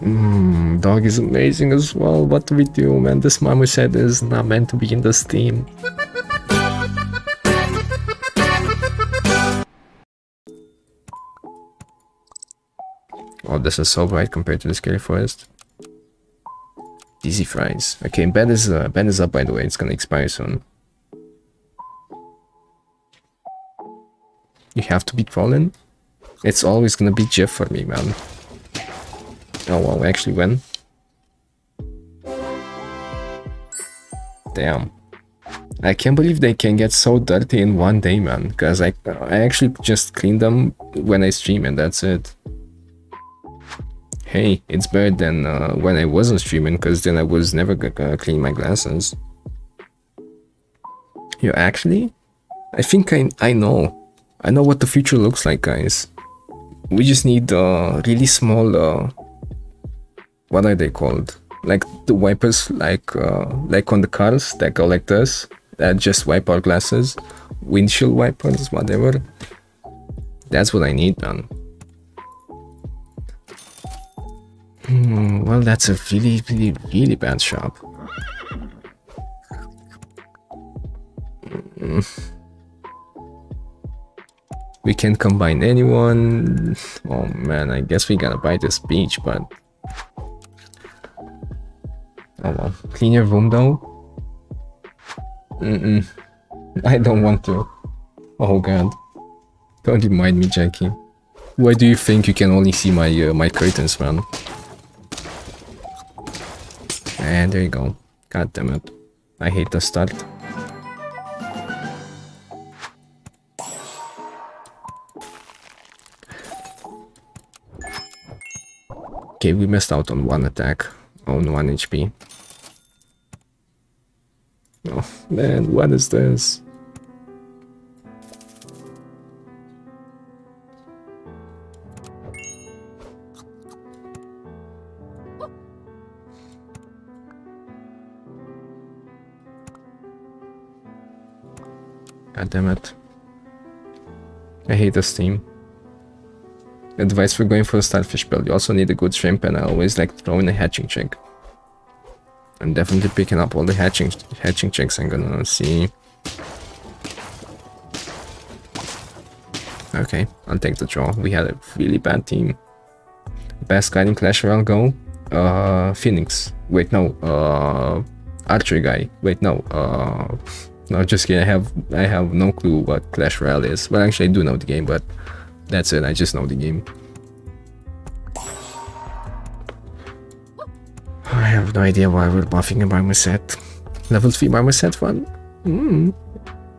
Mm, dog is amazing as well. What do we do, man? This marmoset is not meant to be in this team. Oh, this is so bright compared to the scary forest. Easy fries. Okay, Ben is uh, Ben is up by the way. It's gonna expire soon. You have to beat Fallen. It's always gonna be Jeff for me, man. Oh well, we actually win. Damn. I can't believe they can get so dirty in one day, man. Because I, I actually just clean them when I stream and that's it. Hey, it's better than uh, when I wasn't streaming because then I was never gonna clean my glasses. You actually? I think I, I know. I know what the future looks like, guys. We just need uh, really small uh, what are they called? Like the wipers, like uh, like on the cars that this, that just wipe our glasses, windshield wipers, whatever. That's what I need, man. Hmm, well, that's a really, really, really bad shop. We can't combine anyone. Oh man, I guess we gotta buy this beach, but Well. Clean your room though? Mm-mm. I don't want to. Oh god. Don't you mind me, Jackie. Why do you think you can only see my uh, my curtains, man? And there you go. God damn it. I hate the start. Okay, we missed out on one attack. On 1 HP. Oh man, what is this? God damn it. I hate this team. Advice for going for a starfish build. You also need a good shrimp and I always like throwing a hatching chick. I'm definitely picking up all the hatching hatching chicks I'm gonna see. Okay, I'll take the draw. We had a really bad team. Best guy in Clash Royale go? Uh, Phoenix. Wait, no. Uh, Archer guy. Wait, no. Uh, no, just kidding. I have I have no clue what Clash Royale is. Well, actually, I do know the game, but that's it. I just know the game. No idea why we're buffing a Marmoset. Level 3 Marmoset one? Hmm.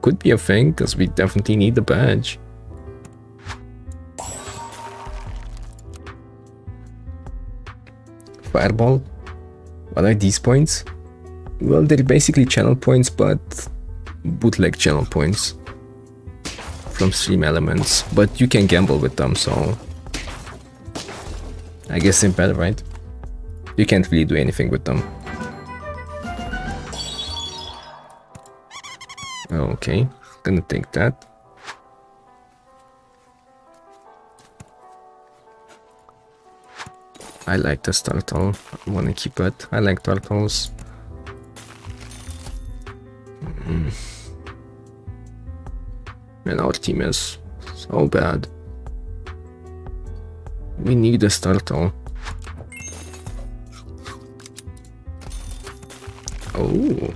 Could be a thing, because we definitely need the badge. Fireball? What are these points? Well, they're basically channel points, but bootleg channel points from stream elements, but you can gamble with them, so I guess they're better, right? You can't really do anything with them. Okay, gonna take that. I like this turtle. I wanna keep it. I like turtles. Mm. And our team is so bad. We need a turtle. Oh,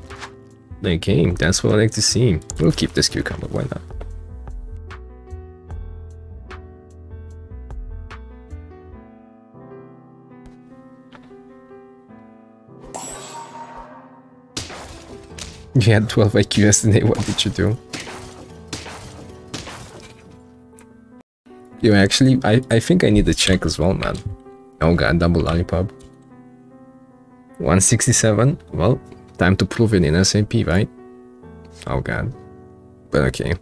They came. that's what I like to see. We'll keep this cucumber, why not? You had 12 IQ yesterday, what did you do? Yo, actually, I, I think I need to check as well, man. Oh god, double lollipop. 167, well, Time to prove it in SAP, right? Oh god. But okay.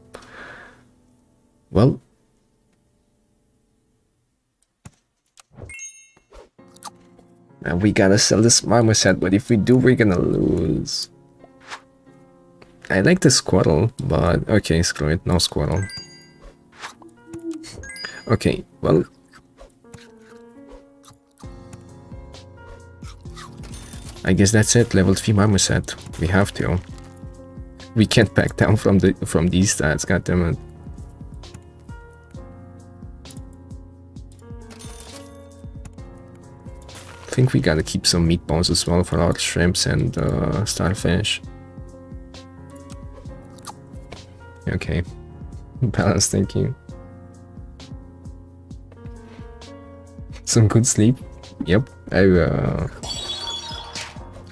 Well. And we gotta sell this marmoset, but if we do, we're gonna lose. I like the squirrel, but okay, screw it, no squirrel. Okay, well, I guess that's it. Level 3 Marmoset. We have to. We can't back down from the from these stats, God damn it. I think we gotta keep some meatballs as well for our shrimps and uh, starfish. Okay. Balance, thank you. Some good sleep. Yep. I uh,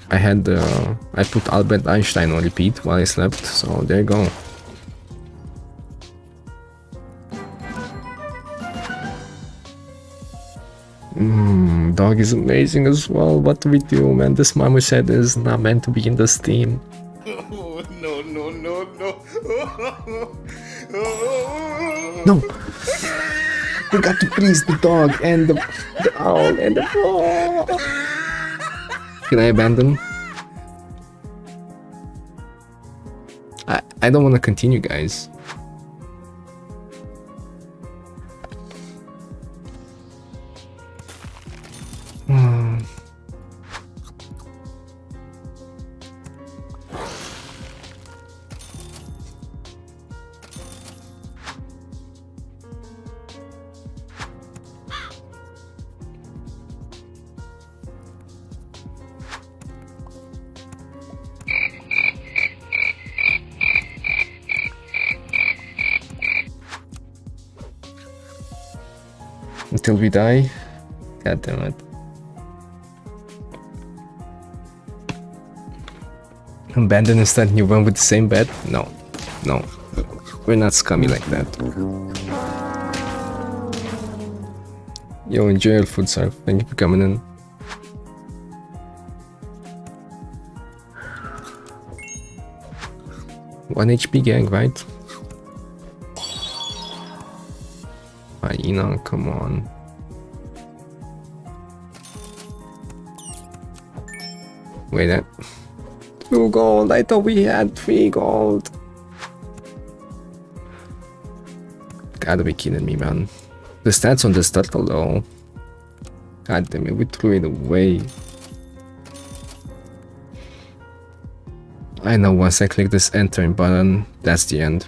I had uh, I put Albert Einstein on repeat while I slept, so there you go. Mmm, dog is amazing as well. What do we do, man? This marmoset is not meant to be in the steam. Oh, no, no, no, no. no! We got to please the dog and the, the owl and the... Oh. Can I abandon? I, I don't want to continue, guys. Until we die. God damn it. Abandon instead you went with the same bed? No. No. We're not scummy like that. Yo, enjoy your food, sir. Thank you for coming in. One HP gang, right? Hyena, come on. Wait, that... Two gold, I thought we had three gold. Gotta be kidding me, man. The stats on this turtle, though. God damn it, we threw it away. I know once I click this entering button, that's the end.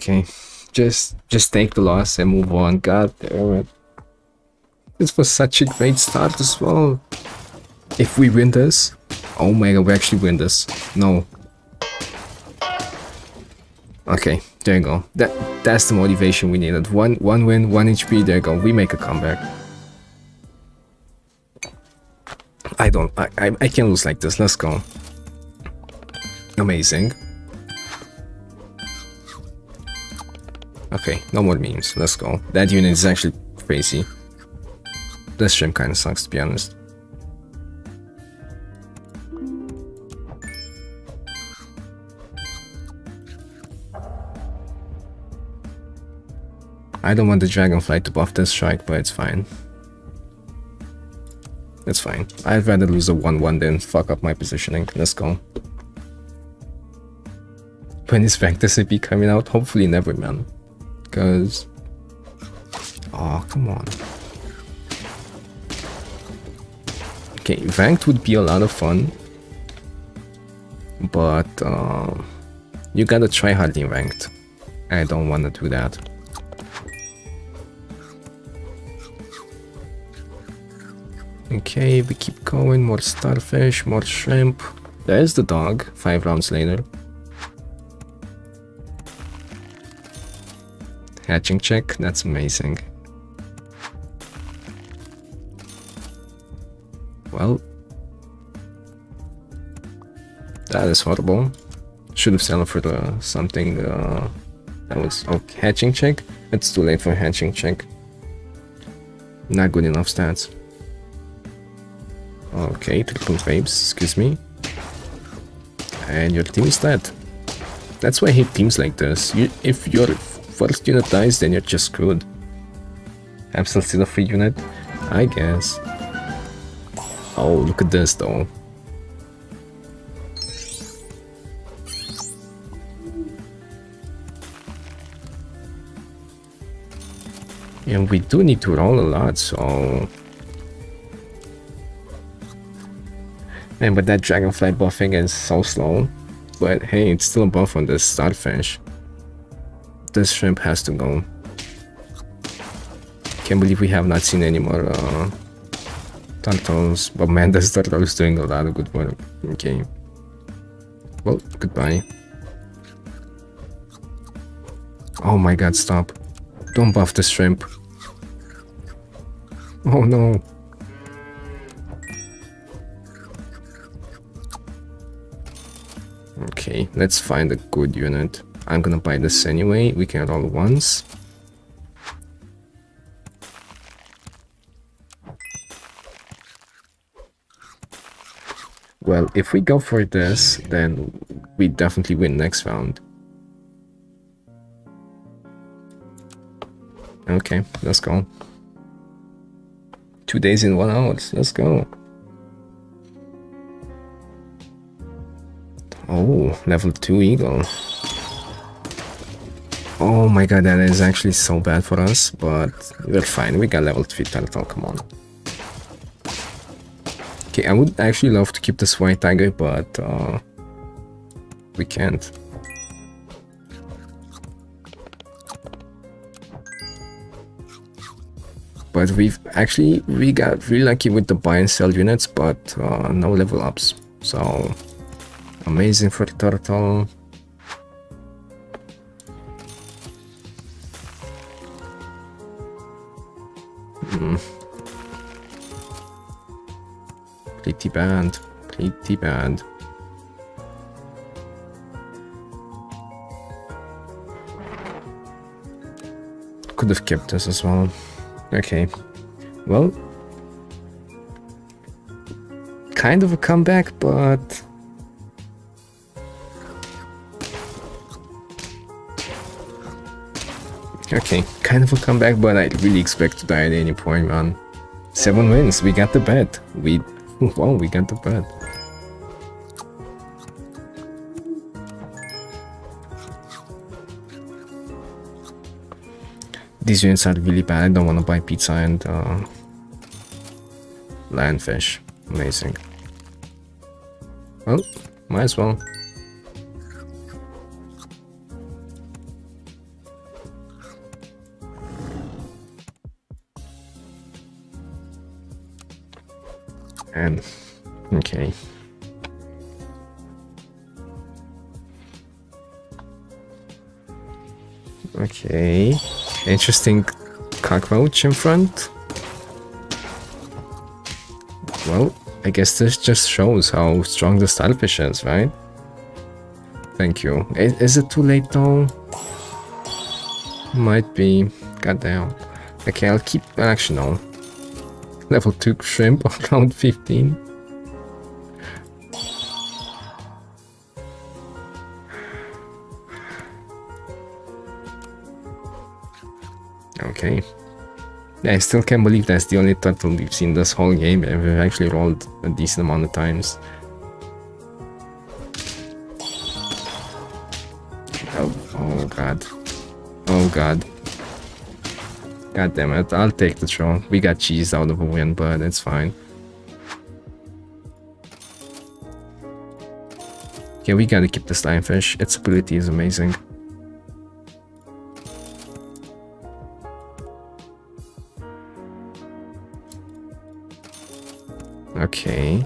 Okay, just just take the loss and move on. God damn it. This was such a great start as well. If we win this, oh my god, we actually win this. No. Okay, there you go. That that's the motivation we needed. One one win, one HP. There you go. We make a comeback. I don't. I I, I can't lose like this. Let's go. Amazing. Okay, no more memes. Let's go. That unit is actually crazy. This shrimp kind of sucks, to be honest. I don't want the dragonfly to buff this strike, but it's fine. It's fine. I'd rather lose a 1-1 than fuck up my positioning. Let's go. When is Vector CP coming out? Hopefully never, man. Because... Oh, come on. Okay, ranked would be a lot of fun. But, uh, you gotta try hard in ranked. I don't wanna do that. Okay, we keep going, more starfish, more shrimp. There's the dog, five rounds later. Hatching chick, that's amazing. Well, that is horrible. Should have settled for the something uh, that was oh hatching chick. It's too late for hatching chick. Not good enough stats. Okay, triple vapes, excuse me. And your team is dead. That's why I hate teams like this. You, if you're first unit dies, then you're just screwed. I'm still still a free unit. I guess. Oh, look at this though. And we do need to roll a lot, so... Man, but that dragonfly buffing is so slow. But hey, it's still a buff on this starfish. This shrimp has to go. Can't believe we have not seen any more uh, turtles. But man, this turtle is doing a lot of good work. Okay. Well, goodbye. Oh my god, stop. Don't buff the shrimp. Oh no. Okay, let's find a good unit. I'm gonna buy this anyway. We can roll once. Well, if we go for this, then we definitely win next round. Okay, let's go. Two days in one hour. Let's go. Oh, level 2 eagle. Oh my god, that is actually so bad for us, but we're fine. We got level 3 turtle, come on. Okay, I would actually love to keep this white tiger, but uh, we can't. But we've actually, we got really lucky with the buy and sell units, but uh, no level ups. So, amazing for the turtle. Pretty bad, pretty bad. Could have kept this as well. Okay. Well. Kind of a comeback, but... Okay, kind of a comeback, but I really expect to die at any point, man. Seven wins, we got the bet. We... Wow, we got the bed. These units are really bad. I don't want to buy pizza and uh, lionfish. Amazing. Well, might as well. Okay. Okay. Interesting cockroach in front. Well, I guess this just shows how strong the starfish is, right? Thank you. Is, is it too late though? Might be. Goddamn. Okay, I'll keep... Actually, no. Level 2 shrimp on round 15. Okay. I still can't believe that's the only turtle we've seen this whole game and we've actually rolled a decent amount of times. Oh, oh god. Oh god. God damn it, I'll take the throw. We got cheese out of a win, but it's fine. Okay, we gotta keep this lionfish. Its ability is amazing. Okay.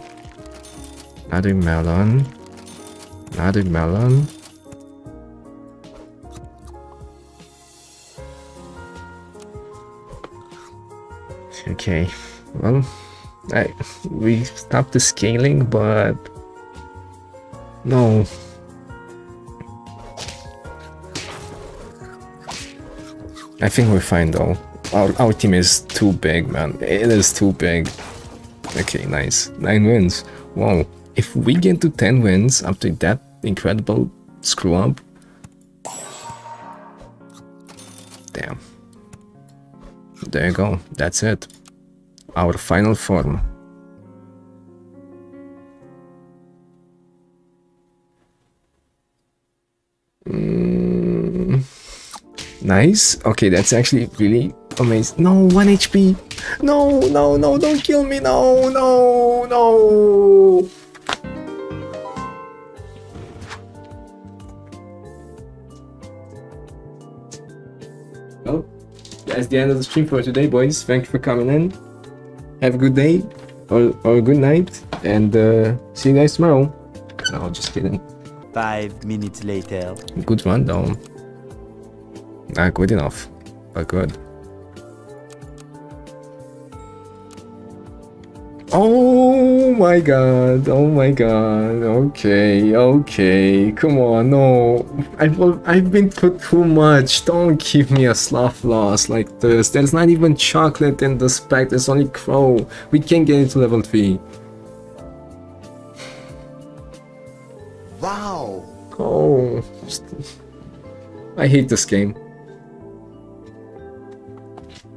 Another melon. Another melon. Okay. Well, I we stopped the scaling, but no. I think we're fine though. Our, our team is too big, man. It is too big. Okay, nice. 9 wins. Wow. If we get to 10 wins after that incredible screw up. Damn. There you go. That's it. Our final form. Mm, nice. Okay, that's actually really amazing. No, 1 HP. No, no, no, don't kill me. No, no, no. Well, that's the end of the stream for today, boys. Thank you for coming in. Have a good day or, or good night, and uh, see you guys tomorrow. No, just kidding. Five minutes later. Good rundown. Not good enough, but good. Oh my god, oh my god, okay, okay, come on, no, I've, I've been through too much, don't give me a sloth loss like this, there's not even chocolate in this pack, there's only crow, we can't get into level 3. Wow! Oh, I hate this game.